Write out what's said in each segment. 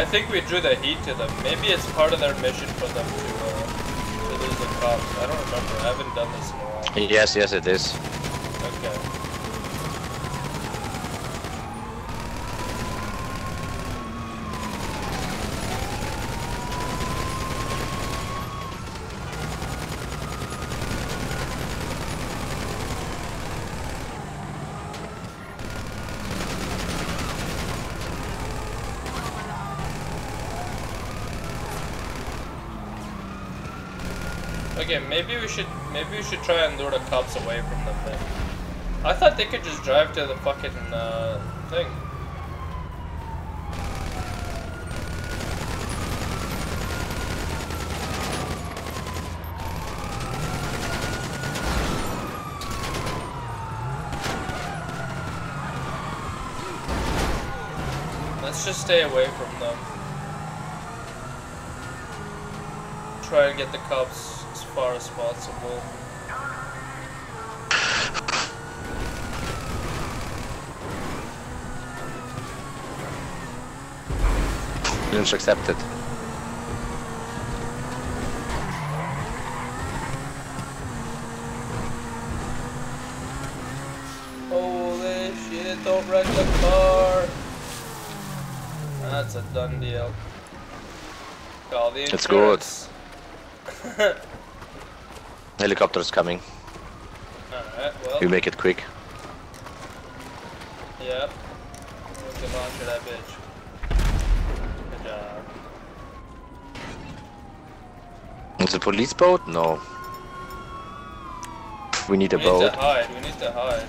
I think we drew the heat to them. Maybe it's part of their mission for them to, uh, to lose the cops. I don't remember. I haven't done this in a while. Yes, yes, it is. Okay. Okay, maybe we should maybe we should try and lure the cops away from them then. I thought they could just drive to the fucking uh, thing. Let's just stay away from them. Try and get the cops far as possible. Challenge accepted. Holy shit, don't wreck the car! That's a done deal. Call the It's good. Helicopter's coming. Alright, well, We make it quick. yep. We can launch that bitch. Good job. It's a police boat? No. We need a boat. We need to hide, we need to hide.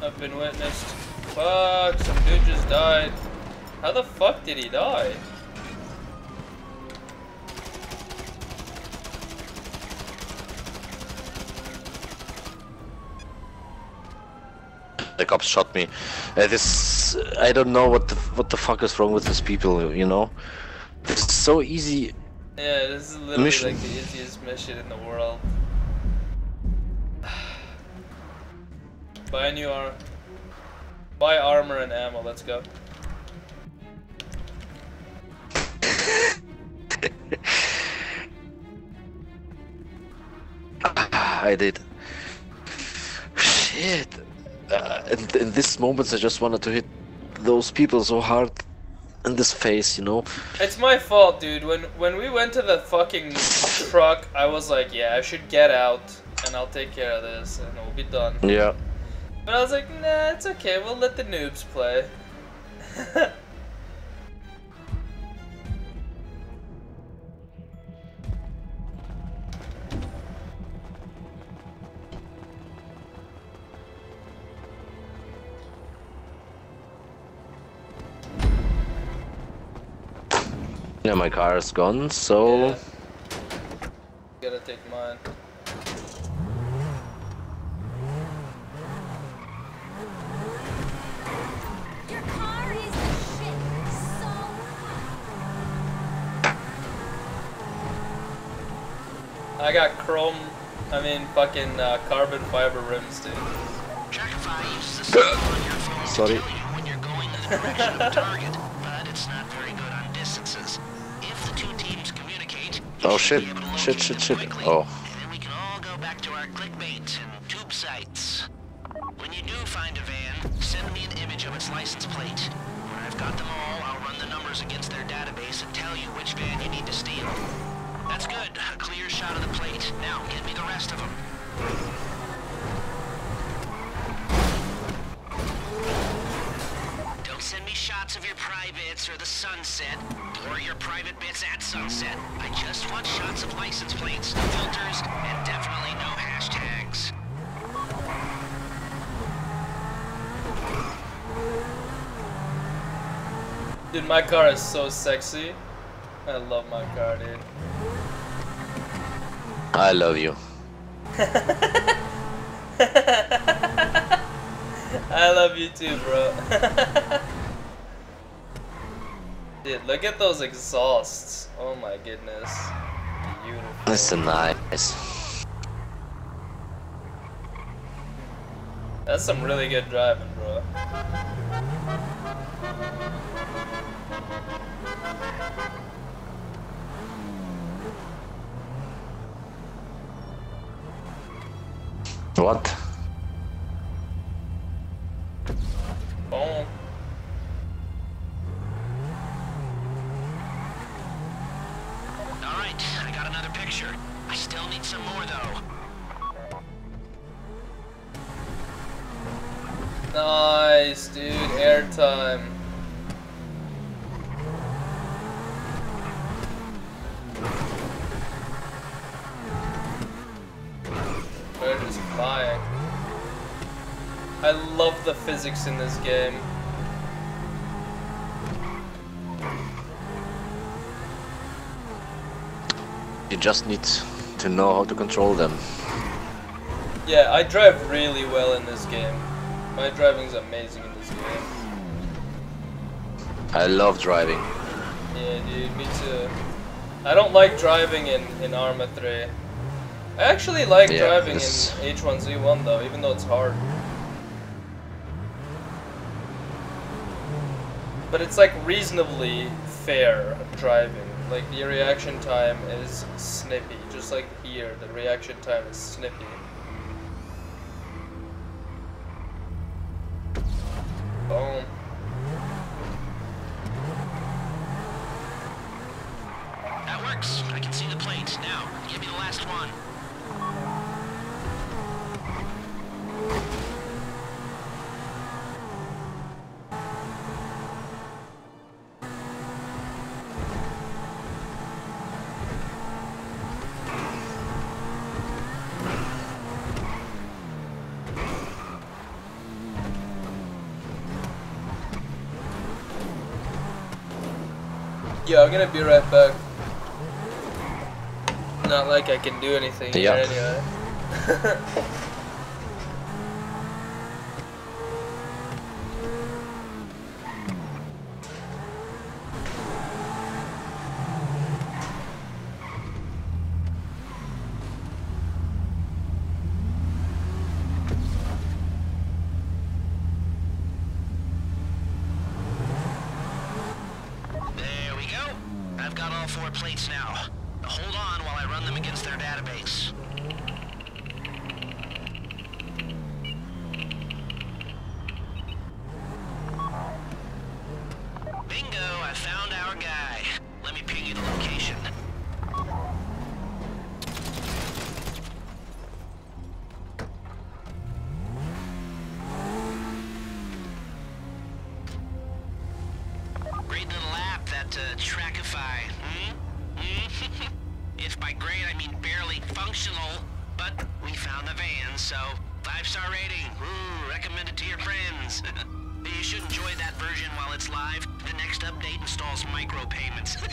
I've been witnessed. Fuck, some dude just died. How the fuck did he die? The cops shot me. Uh, this I don't know what the what the fuck is wrong with these people. You know, this is so easy. Yeah, this is literally Mission. like the easiest mission in the world. Buy a new arm. Buy armor and ammo, let's go. I did. Shit. Uh, in, in these moments, I just wanted to hit those people so hard in this face. You know. It's my fault, dude. When when we went to the fucking truck, I was like, yeah, I should get out and I'll take care of this and we'll be done. Yeah. But I was like, nah, it's okay. We'll let the noobs play. my car is gone. So. Yeah. Gotta take mine. Your car is the shit. So I got chrome, I mean fucking uh, carbon fiber rims, dude. Trackify uses a symbol on your phone Sorry. to tell you when you're going in the direction of the target, but it's not very good on distances. If the two teams communicate, you Oh, shit. Shit, shit, shit. Oh. And then we can all go back to our clickbait and tube sites. When you do find a van, send me an image of its license plate. When I've got them all, I'll run the numbers against their database and tell you which van you need to steal. That's good. A clear shot of the plate. Now, get me the rest of them. Of your privates or the sunset, or your private bits at sunset. I just want shots of license plates, filters, and definitely no hashtags. Dude, my car is so sexy. I love my car, dude. I love you. I love you too, bro. Dude, look at those exhausts. Oh my goodness. Beautiful. So nice. That's some really good driving, bro. What? Boom. All right, I got another picture. I still need some more though. Nice, dude. Airtime. Flying. I love the physics in this game. You just need to know how to control them. Yeah, I drive really well in this game. My driving is amazing in this game. I love driving. Yeah, dude, me too. I don't like driving in, in Arma 3. I actually like Yeah, driving this- in H1Z1 though, even though it's hard. But it's like reasonably fair driving. Like the reaction time is snippy, just like here, the reaction time is snippy. Boom. That works. I can see the plate. Now, give me the last one. Yeah, I'm gonna be right back. Not like I can do anything here anyway. There we go. I've got all four plates now. Hold on while I run them against their database. The van, so five star rating. Ooh, recommend it to your friends. you should enjoy that version while it's live. The next update installs micropayments.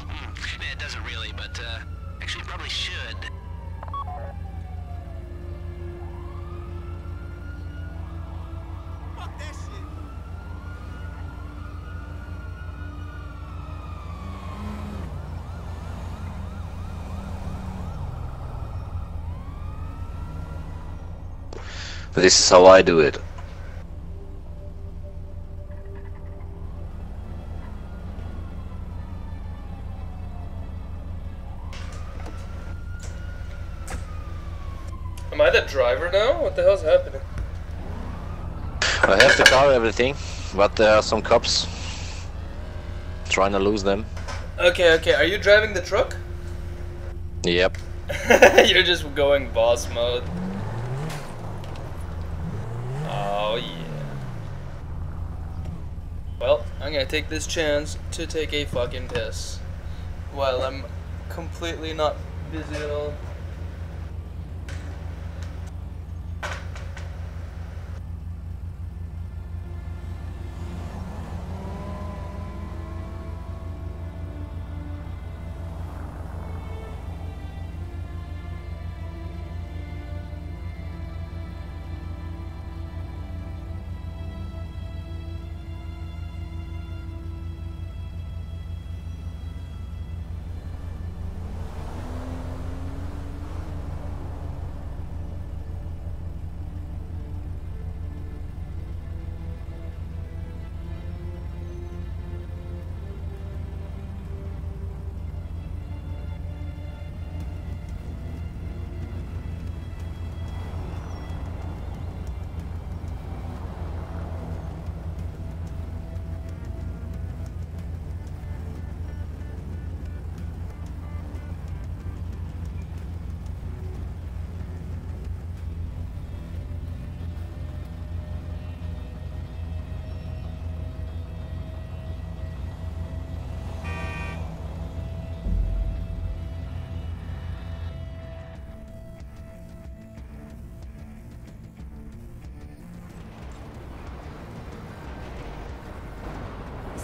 Hmm, it doesn't really, but uh, actually probably should. This is how I do it. Am I the driver now? What the hell's happening? I have the car, everything, but there are some cops trying to lose them. Okay, okay. Are you driving the truck? Yep. You're just going boss mode. Oh yeah. Well, I'm gonna take this chance to take a fucking piss. While I'm completely not busy at all.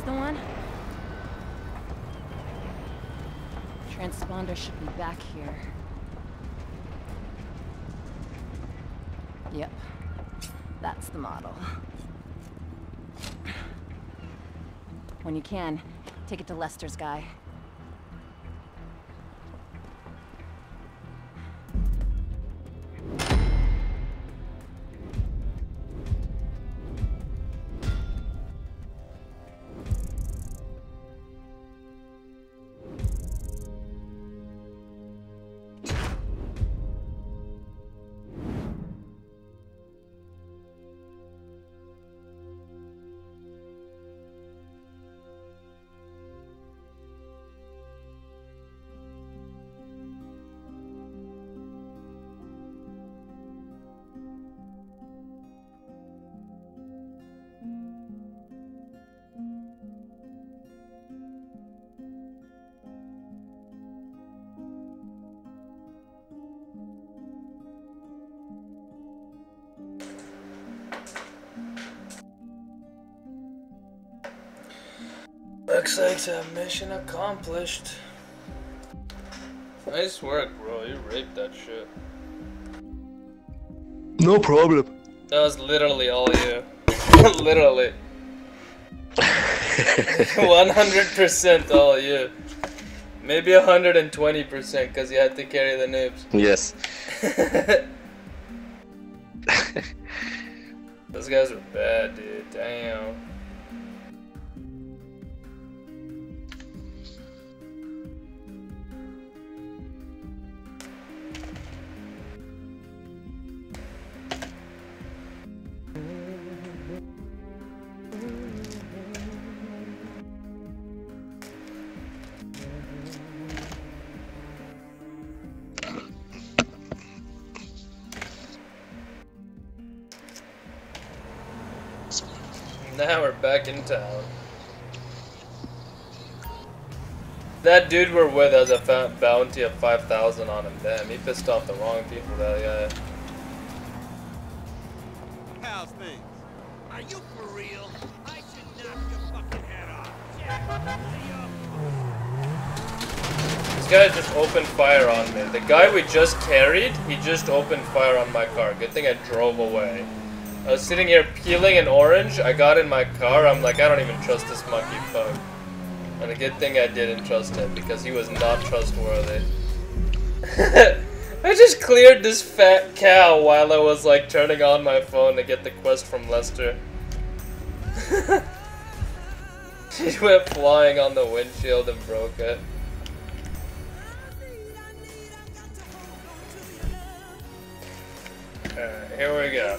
The one? Transponder should be back here. Yep. That's the model. When you can, take it to Lester's guy. Looks like a mission accomplished. Nice work, bro. You raped that shit. No problem. That was literally all you. literally. 100% all you. Maybe 120% because you had to carry the noobs. Yes. Those guys are bad, dude. Damn. Now we're back in town. That dude we're with has a bounty of 5,000 on him. Damn, he pissed off the wrong people, that guy. How's things? Are you for real? I should knock your fucking head off. Jack, This guy just opened fire on me. The guy we just carried, he just opened fire on my car. Good thing I drove away. I was sitting here peeling an orange. I got in my car. I'm like, I don't even trust this monkey fuck. And a good thing I didn't trust him because he was not trustworthy. I just cleared this fat cow while I was like turning on my phone to get the quest from Lester. she went flying on the windshield and broke it. Alright, here we go.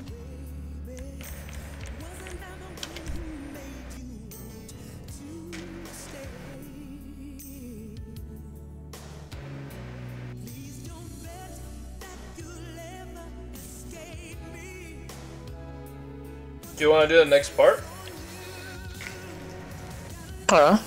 Do you want to do the next part? Huh?